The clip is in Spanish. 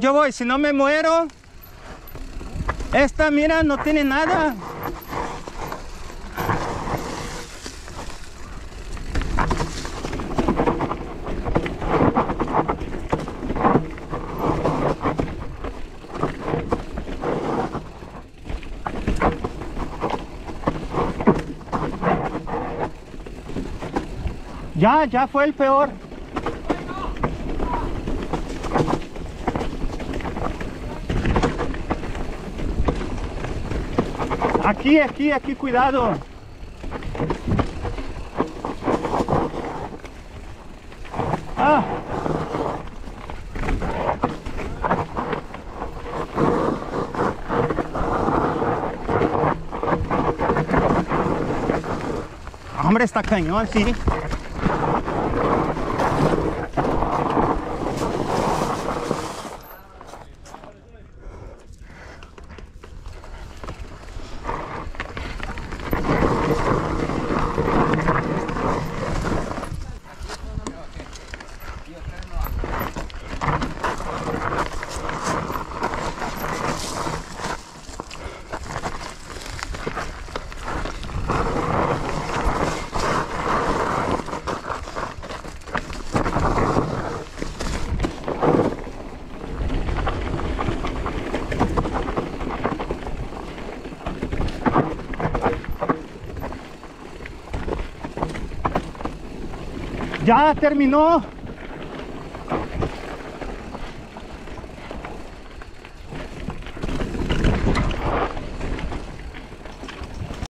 Yo voy, si no me muero. Esta, mira, no tiene nada. Ya, ya fue el peor. Aquí, aquí, aquí, cuidado. Ah. Hombre, está cañón, sí. Ya terminó.